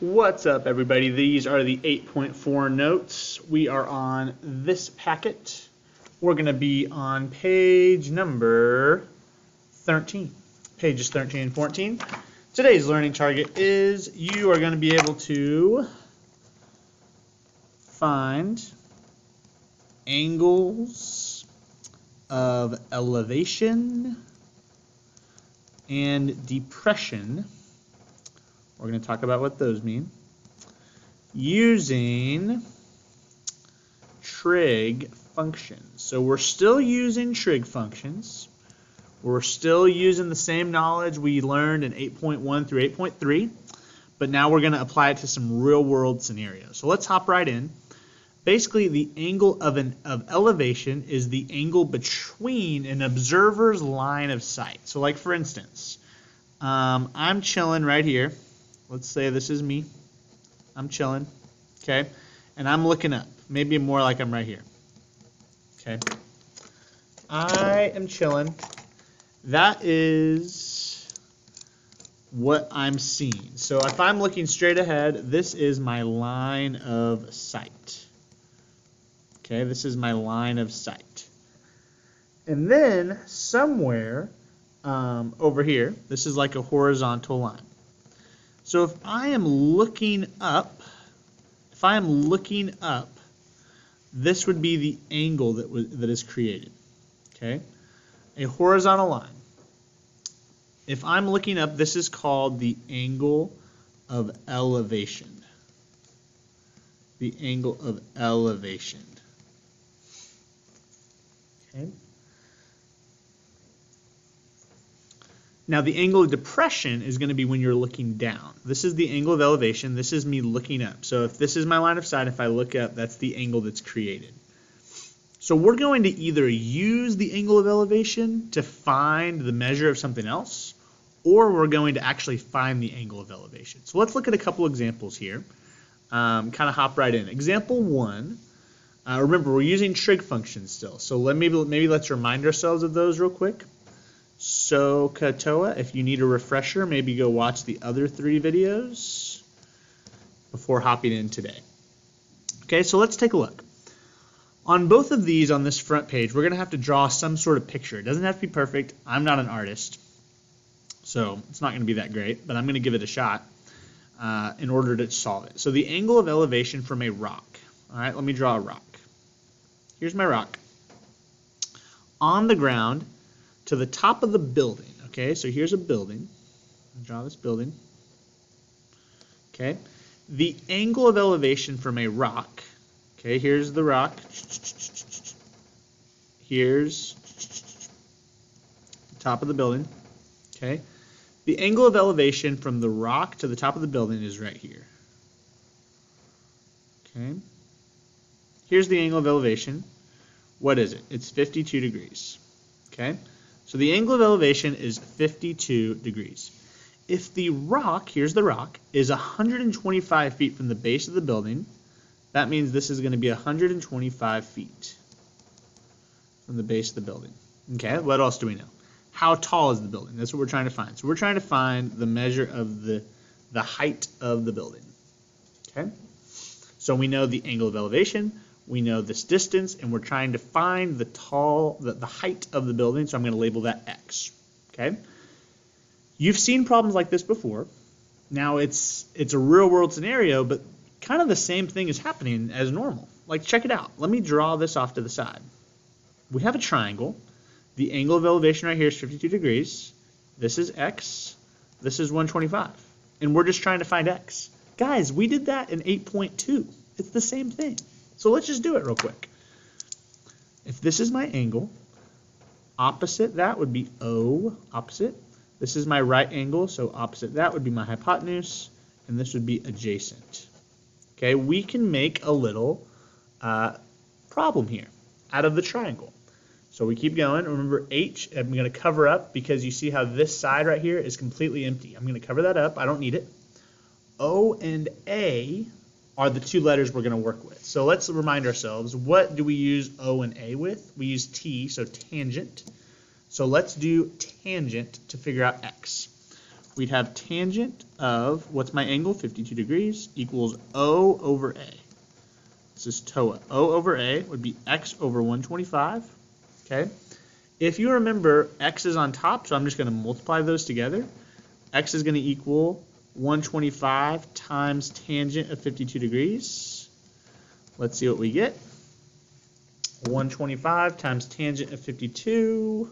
What's up, everybody? These are the 8.4 notes. We are on this packet. We're going to be on page number 13, pages 13 and 14. Today's learning target is you are going to be able to find angles of elevation and depression we're going to talk about what those mean. Using trig functions. So we're still using trig functions. We're still using the same knowledge we learned in 8.1 through 8.3, but now we're going to apply it to some real world scenarios. So let's hop right in. Basically, the angle of an of elevation is the angle between an observer's line of sight. So like for instance, um, I'm chilling right here let's say this is me. I'm chilling, okay? And I'm looking up. Maybe more like I'm right here. Okay. I am chilling. That is what I'm seeing. So if I'm looking straight ahead, this is my line of sight. Okay, this is my line of sight. And then somewhere um, over here, this is like a horizontal line. So if I am looking up, if I am looking up, this would be the angle that, that is created. Okay, a horizontal line. If I'm looking up, this is called the angle of elevation. The angle of elevation. Okay. Now the angle of depression is going to be when you're looking down. This is the angle of elevation. This is me looking up. So if this is my line of sight, if I look up, that's the angle that's created. So we're going to either use the angle of elevation to find the measure of something else, or we're going to actually find the angle of elevation. So let's look at a couple examples here. Um, kind of hop right in. Example one. Uh, remember, we're using trig functions still. So let maybe maybe let's remind ourselves of those real quick. SOHCAHTOA. If you need a refresher, maybe go watch the other three videos before hopping in today. Okay, so let's take a look. On both of these on this front page, we're going to have to draw some sort of picture. It doesn't have to be perfect. I'm not an artist, so it's not going to be that great, but I'm going to give it a shot uh, in order to solve it. So the angle of elevation from a rock. All right, let me draw a rock. Here's my rock. On the ground, to the top of the building. Okay, so here's a building. I'll draw this building. Okay, the angle of elevation from a rock. Okay, here's the rock. Here's the top of the building. Okay, the angle of elevation from the rock to the top of the building is right here. Okay, here's the angle of elevation. What is it? It's 52 degrees. Okay. So the angle of elevation is 52 degrees. If the rock, here's the rock, is 125 feet from the base of the building, that means this is going to be 125 feet from the base of the building. Okay, what else do we know? How tall is the building? That's what we're trying to find. So we're trying to find the measure of the, the height of the building. Okay, so we know the angle of elevation, we know this distance, and we're trying to find the tall, the, the height of the building, so I'm going to label that x. Okay. You've seen problems like this before. Now it's it's a real world scenario, but kind of the same thing is happening as normal. Like check it out. Let me draw this off to the side. We have a triangle. The angle of elevation right here is 52 degrees. This is x. This is 125. And we're just trying to find x. Guys, we did that in 8.2. It's the same thing. So let's just do it real quick. If this is my angle, opposite that would be O, opposite. This is my right angle, so opposite that would be my hypotenuse, and this would be adjacent. Okay, we can make a little uh, problem here out of the triangle. So we keep going. Remember H, I'm going to cover up because you see how this side right here is completely empty. I'm going to cover that up. I don't need it. O and A are the two letters we're going to work with. So let's remind ourselves, what do we use O and A with? We use T, so tangent. So let's do tangent to figure out x. we'd have tangent of, what's my angle? 52 degrees equals O over A. This is TOA. O over A would be x over 125. Okay. If you remember, x is on top, so I'm just going to multiply those together. x is going to equal 125 times tangent of 52 degrees. Let's see what we get. 125 times tangent of 52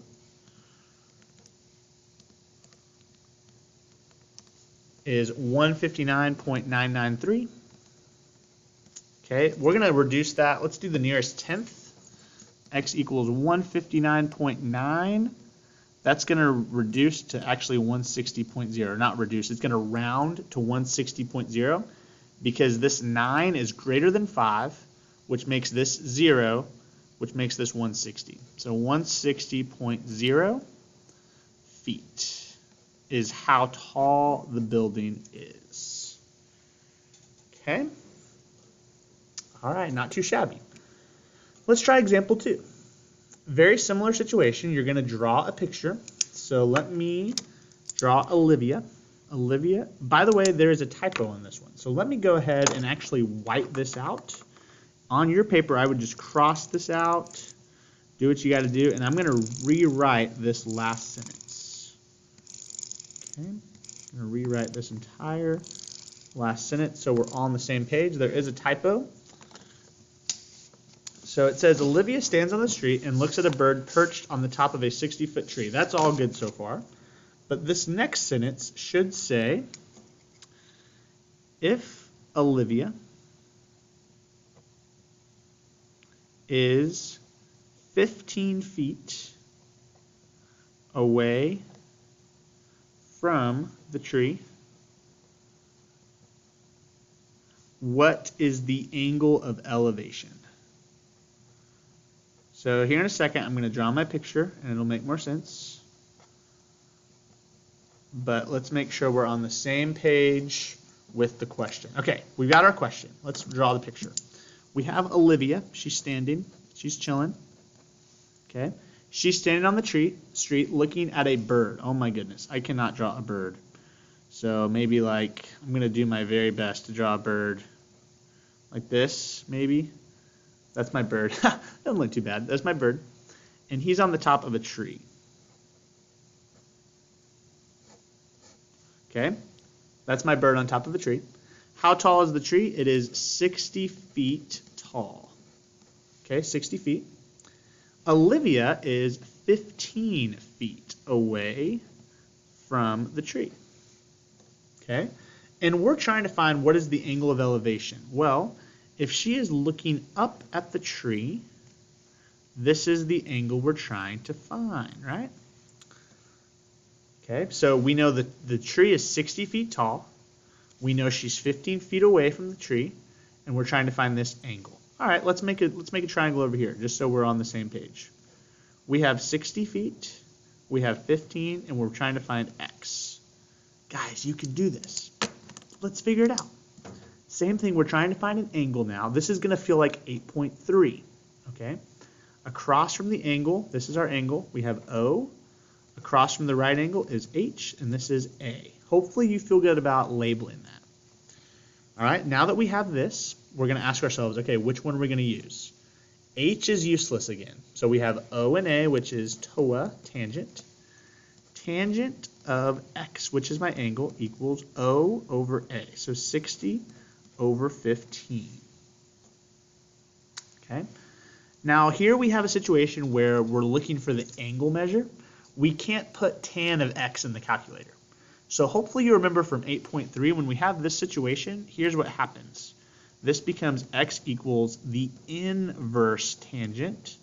is 159.993. Okay, we're going to reduce that. Let's do the nearest tenth. x equals 159.9. That's going to reduce to actually 160.0. Not reduce, it's going to round to 160.0 because this 9 is greater than 5, which makes this 0, which makes this 160. So 160.0 feet is how tall the building is. Okay? All right, not too shabby. Let's try example two. Very similar situation. You're going to draw a picture. So let me draw Olivia. Olivia, by the way, there is a typo on this one. So let me go ahead and actually wipe this out. On your paper, I would just cross this out, do what you got to do, and I'm going to rewrite this last sentence. Okay, I'm going to rewrite this entire last sentence so we're on the same page. There is a typo. So it says Olivia stands on the street and looks at a bird perched on the top of a 60 foot tree. That's all good so far. But this next sentence should say if Olivia is 15 feet away from the tree, what is the angle of elevation? So here in a second, I'm going to draw my picture, and it'll make more sense. But let's make sure we're on the same page with the question. Okay, we've got our question. Let's draw the picture. We have Olivia. She's standing. She's chilling. Okay. She's standing on the tree, street looking at a bird. Oh my goodness, I cannot draw a bird. So maybe like, I'm going to do my very best to draw a bird. Like this, maybe. That's my bird. Doesn't look too bad. That's my bird. And he's on the top of a tree. Okay, that's my bird on top of the tree. How tall is the tree? It is 60 feet tall. Okay, 60 feet. Olivia is 15 feet away from the tree. Okay? And we're trying to find what is the angle of elevation. Well, if she is looking up at the tree, this is the angle we're trying to find, right? Okay, so we know that the tree is 60 feet tall. We know she's 15 feet away from the tree, and we're trying to find this angle. All right, let's make a let's make a triangle over here, just so we're on the same page. We have 60 feet, we have 15, and we're trying to find x. Guys, you can do this. Let's figure it out. Same thing, we're trying to find an angle now. This is going to feel like 8.3, okay? Across from the angle, this is our angle, we have O. Across from the right angle is H, and this is A. Hopefully you feel good about labeling that. All right, now that we have this, we're going to ask ourselves, okay, which one are we going to use? H is useless again. So we have O and A, which is TOA, tangent. Tangent of x, which is my angle, equals O over A. So 60 over 15. Okay. Now here we have a situation where we're looking for the angle measure. We can't put tan of x in the calculator. So hopefully you remember from 8.3, when we have this situation, here's what happens. This becomes x equals the inverse tangent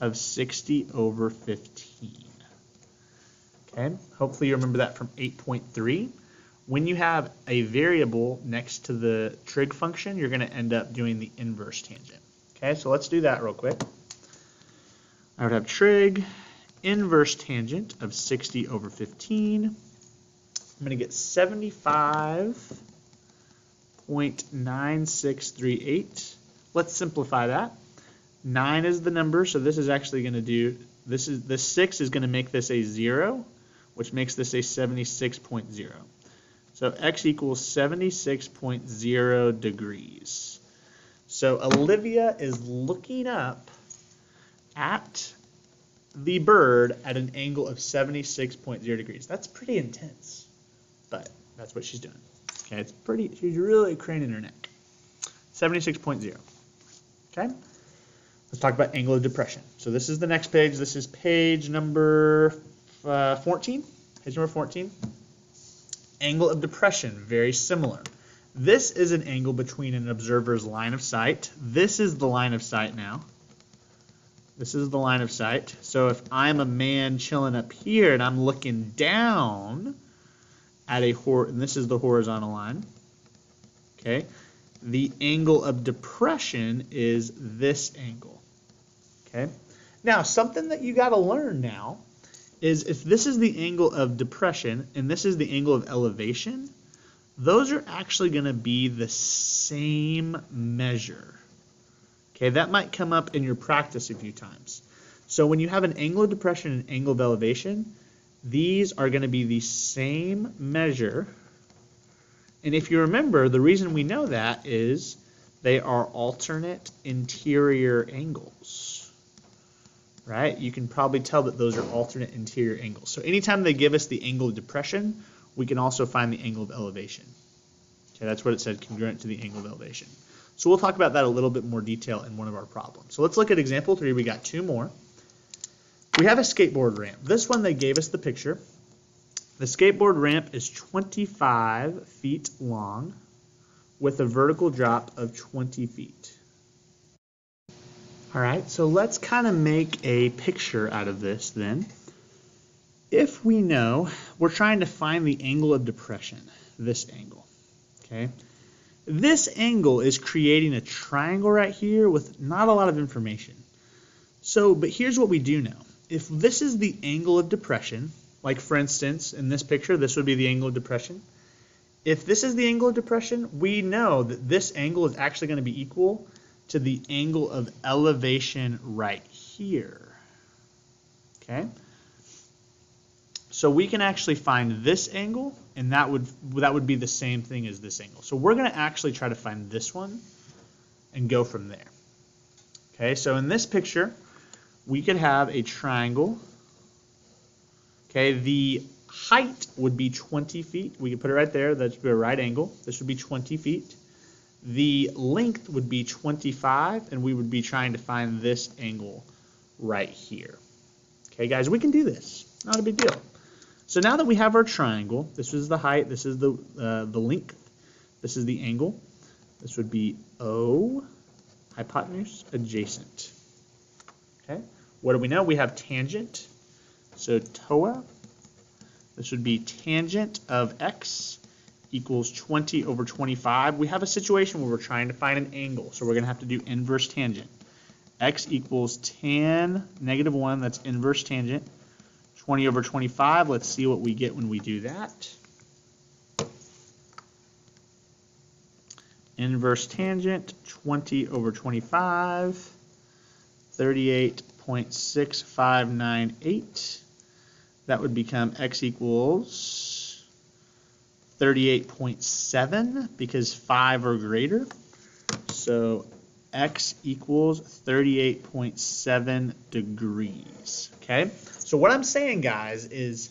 of 60 over 15. Okay, hopefully you remember that from 8.3. When you have a variable next to the trig function, you're going to end up doing the inverse tangent. Okay, so let's do that real quick. I would have trig inverse tangent of 60 over 15 I'm going to get 75.9638. Let's simplify that. 9 is the number, so this is actually going to do, this is the 6 is going to make this a 0, which makes this a 76.0. So x equals 76.0 degrees. So Olivia is looking up at the bird at an angle of 76.0 degrees. That's pretty intense, but that's what she's doing. Okay, it's pretty, she's really craning her neck. 76.0. Okay, let's talk about angle of depression. So this is the next page. This is page number uh, 14. Page number 14. Angle of depression, very similar. This is an angle between an observer's line of sight. This is the line of sight now. This is the line of sight. So if I'm a man chilling up here and I'm looking down at a hor and this is the horizontal line. Okay. The angle of depression is this angle. Okay. Now, something that you got to learn now is if this is the angle of depression and this is the angle of elevation, those are actually going to be the same measure. Okay, that might come up in your practice a few times. So when you have an angle of depression and angle of elevation, these are going to be the same measure. And if you remember, the reason we know that is they are alternate interior angles. Right? You can probably tell that those are alternate interior angles. So anytime they give us the angle of depression, we can also find the angle of elevation. Okay, that's what it said, congruent to the angle of elevation. So we'll talk about that a little bit more detail in one of our problems. So let's look at example three. We got two more. We have a skateboard ramp. This one, they gave us the picture. The skateboard ramp is 25 feet long with a vertical drop of 20 feet. All right, so let's kind of make a picture out of this then. If we know, we're trying to find the angle of depression, this angle, okay? This angle is creating a triangle right here with not a lot of information. So, but here's what we do know. If this is the angle of depression, like for instance, in this picture, this would be the angle of depression. If this is the angle of depression, we know that this angle is actually going to be equal to the angle of elevation right here. Okay? So we can actually find this angle, and that would that would be the same thing as this angle. So we're going to actually try to find this one and go from there. Okay, so in this picture, we could have a triangle. Okay, the height would be 20 feet. We could put it right there. That would be a right angle. This would be 20 feet. The length would be 25, and we would be trying to find this angle right here. Okay, guys, we can do this. Not a big deal. So now that we have our triangle, this is the height, this is the, uh, the length, this is the angle. This would be O, hypotenuse, adjacent. Okay, what do we know? We have tangent, so TOA. This would be tangent of x equals 20 over 25. We have a situation where we're trying to find an angle, so we're going to have to do inverse tangent. x equals tan negative 1, that's inverse tangent, 20 over 25. Let's see what we get when we do that. Inverse tangent, 20 over 25, 38.6598. That would become x equals 38.7 because 5 or greater. So x equals 38.7 degrees. Okay? So what I'm saying, guys, is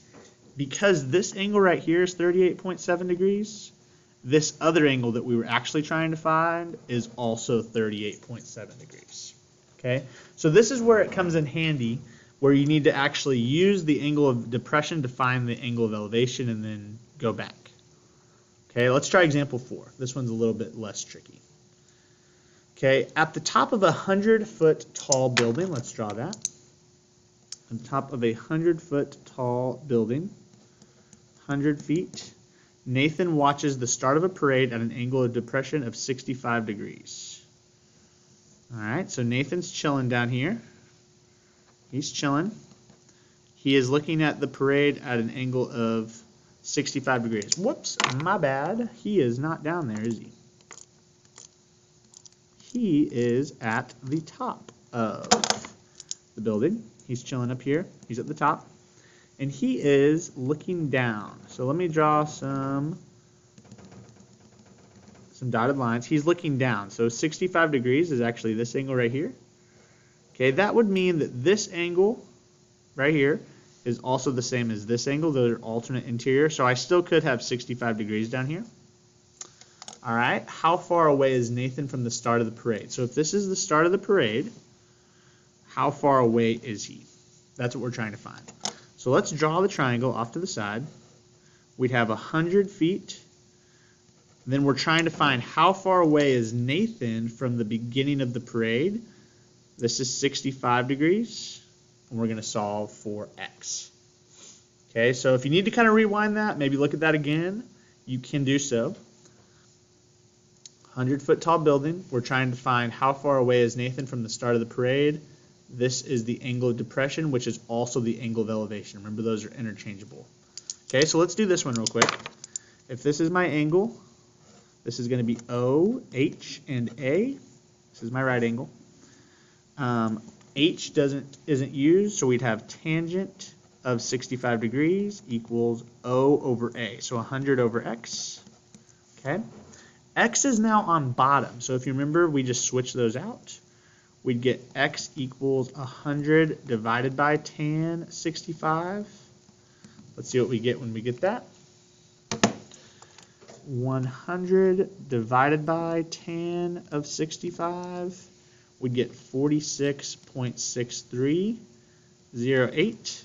because this angle right here is 38.7 degrees, this other angle that we were actually trying to find is also 38.7 degrees. Okay, so this is where it comes in handy, where you need to actually use the angle of depression to find the angle of elevation and then go back. Okay, let's try example four. This one's a little bit less tricky. Okay, at the top of a 100 foot tall building, let's draw that on top of a 100 foot tall building, 100 feet. Nathan watches the start of a parade at an angle of depression of 65 degrees. All right, so Nathan's chilling down here. He's chilling. He is looking at the parade at an angle of 65 degrees. Whoops, my bad. He is not down there, is he? He is at the top of the building. He's chilling up here. He's at the top. and he is looking down. So let me draw some some dotted lines. He's looking down. So 65 degrees is actually this angle right here. Okay, that would mean that this angle right here is also the same as this angle. Are alternate interior. So I still could have 65 degrees down here. All right, how far away is Nathan from the start of the parade? So if this is the start of the parade, how far away is he? That's what we're trying to find. So let's draw the triangle off to the side. We'd have 100 feet. Then we're trying to find how far away is Nathan from the beginning of the parade. This is 65 degrees, and we're going to solve for x. Okay, so if you need to kind of rewind that, maybe look at that again, you can do so. 100 foot tall building. We're trying to find how far away is Nathan from the start of the parade. This is the angle of depression, which is also the angle of elevation. Remember, those are interchangeable. Okay, so let's do this one real quick. If this is my angle, this is going to be O, H, and A. This is my right angle. Um, H doesn't isn't used, so we'd have tangent of 65 degrees equals O over A. So 100 over X. Okay. X is now on bottom. So if you remember, we just switched those out. We'd get X equals 100 divided by tan 65. Let's see what we get when we get that. 100 divided by tan of 65 we'd get 46.6308.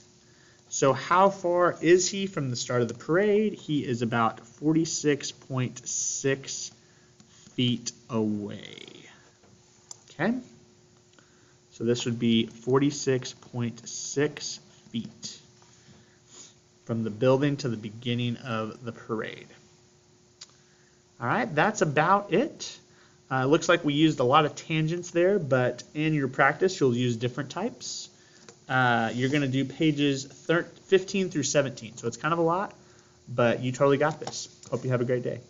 So how far is he from the start of the parade? He is about 46.6 feet away. Okay? So this would be 46.6 feet from the building to the beginning of the parade. All right, that's about it. Uh, looks like we used a lot of tangents there, but in your practice, you'll use different types. Uh, you're going to do pages 15 through 17, so it's kind of a lot, but you totally got this. Hope you have a great day.